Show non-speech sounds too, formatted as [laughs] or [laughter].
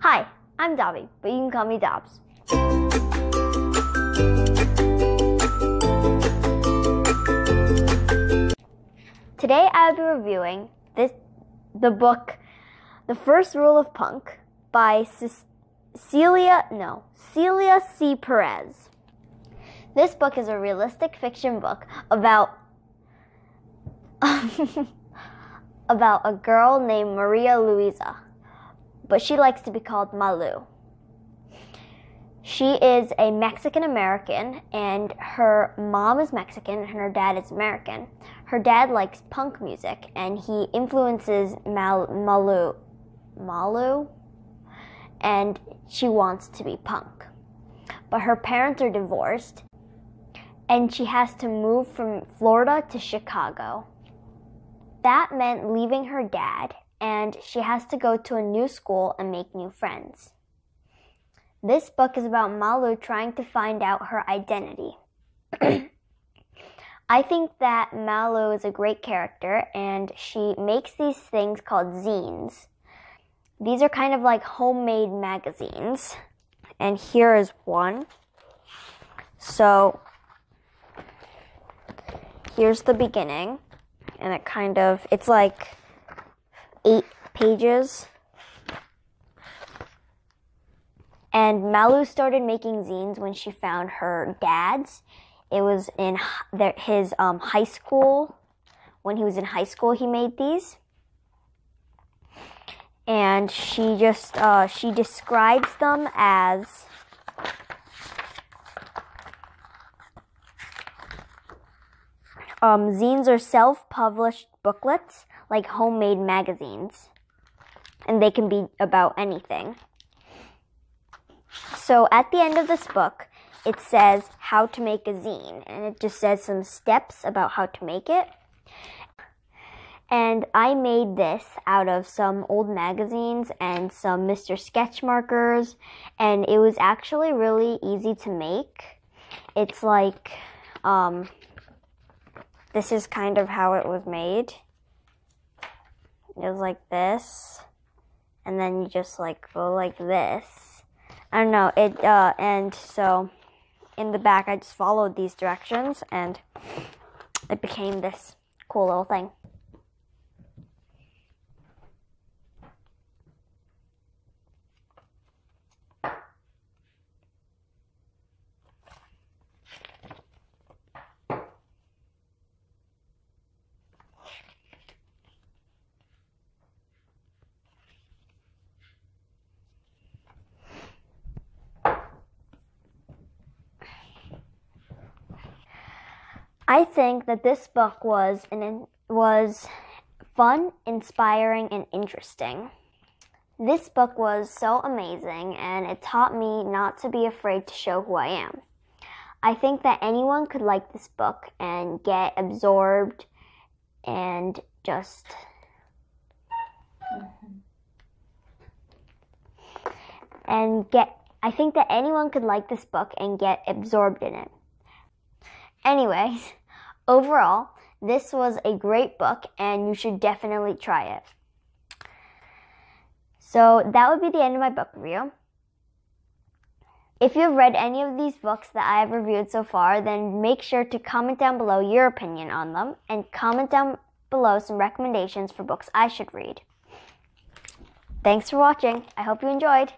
Hi, I'm Dobby, but you can call me Dabz. Today I'll be reviewing this the book The First Rule of Punk by Celia no, Celia C. Perez. This book is a realistic fiction book about [laughs] about a girl named Maria Luisa, but she likes to be called Malu. She is a Mexican American, and her mom is Mexican and her dad is American. Her dad likes punk music, and he influences Mal- Malu, Malu, and she wants to be punk. But her parents are divorced, and she has to move from Florida to Chicago. That meant leaving her dad, and she has to go to a new school and make new friends. This book is about Malu trying to find out her identity. [clears throat] I think that Malu is a great character and she makes these things called zines. These are kind of like homemade magazines. And here is one. So here's the beginning. And it kind of, it's like eight pages. And Malu started making zines when she found her dad's. It was in his um, high school. When he was in high school, he made these. And she just uh, she describes them as um, zines are self-published booklets like homemade magazines, and they can be about anything. So at the end of this book, it says how to make a zine, and it just says some steps about how to make it. And I made this out of some old magazines and some Mr. Sketch markers, and it was actually really easy to make. It's like, um, this is kind of how it was made. It was like this, and then you just like go like this I don't know. It uh, and so in the back, I just followed these directions, and it became this cool little thing. I think that this book was an was fun, inspiring, and interesting. This book was so amazing and it taught me not to be afraid to show who I am. I think that anyone could like this book and get absorbed and just and get I think that anyone could like this book and get absorbed in it. Anyways, overall, this was a great book and you should definitely try it. So that would be the end of my book review. If you've read any of these books that I have reviewed so far, then make sure to comment down below your opinion on them and comment down below some recommendations for books I should read. Thanks for watching. I hope you enjoyed.